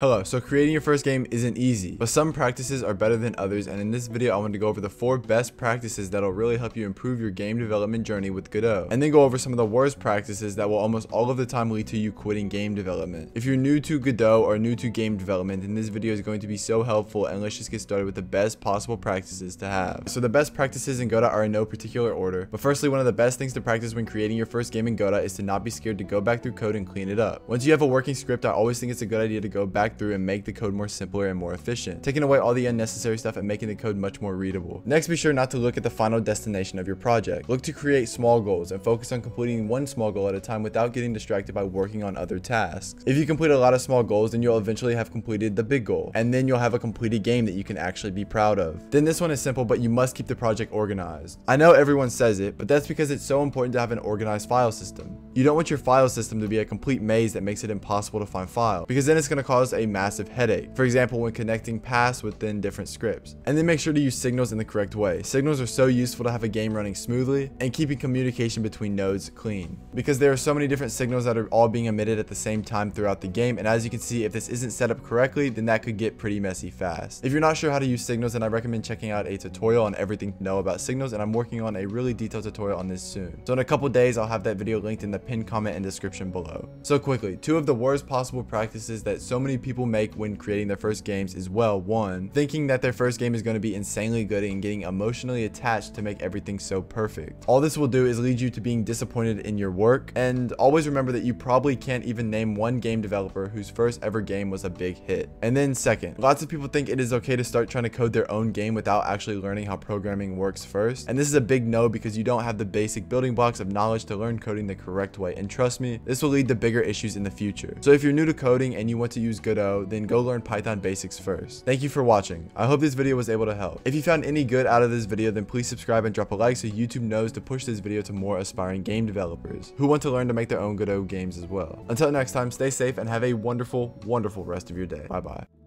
Hello, so creating your first game isn't easy, but some practices are better than others and in this video I want to go over the 4 best practices that'll really help you improve your game development journey with Godot, and then go over some of the worst practices that will almost all of the time lead to you quitting game development. If you're new to Godot or new to game development, then this video is going to be so helpful and let's just get started with the best possible practices to have. So the best practices in Godot are in no particular order, but firstly one of the best things to practice when creating your first game in Godot is to not be scared to go back through code and clean it up. Once you have a working script, I always think it's a good idea to go back back through and make the code more simpler and more efficient, taking away all the unnecessary stuff and making the code much more readable. Next, be sure not to look at the final destination of your project. Look to create small goals and focus on completing one small goal at a time without getting distracted by working on other tasks. If you complete a lot of small goals, then you'll eventually have completed the big goal, and then you'll have a completed game that you can actually be proud of. Then this one is simple, but you must keep the project organized. I know everyone says it, but that's because it's so important to have an organized file system. You don't want your file system to be a complete maze that makes it impossible to find files, because then it's going to cause a massive headache. For example, when connecting paths within different scripts. And then make sure to use signals in the correct way. Signals are so useful to have a game running smoothly and keeping communication between nodes clean. Because there are so many different signals that are all being emitted at the same time throughout the game. And as you can see, if this isn't set up correctly, then that could get pretty messy fast. If you're not sure how to use signals, then I recommend checking out a tutorial on everything to know about signals. And I'm working on a really detailed tutorial on this soon. So in a couple days, I'll have that video linked in the pinned comment and description below. So quickly, two of the worst possible practices that so many people make when creating their first games is well, one, thinking that their first game is going to be insanely good and getting emotionally attached to make everything so perfect. All this will do is lead you to being disappointed in your work, and always remember that you probably can't even name one game developer whose first ever game was a big hit. And then second, lots of people think it is okay to start trying to code their own game without actually learning how programming works first, and this is a big no because you don't have the basic building blocks of knowledge to learn coding the correct way, and trust me, this will lead to bigger issues in the future. So if you're new to coding and you want to use Godot, then go learn Python basics first. Thank you for watching. I hope this video was able to help. If you found any good out of this video, then please subscribe and drop a like so YouTube knows to push this video to more aspiring game developers who want to learn to make their own Godot games as well. Until next time, stay safe and have a wonderful, wonderful rest of your day. Bye bye.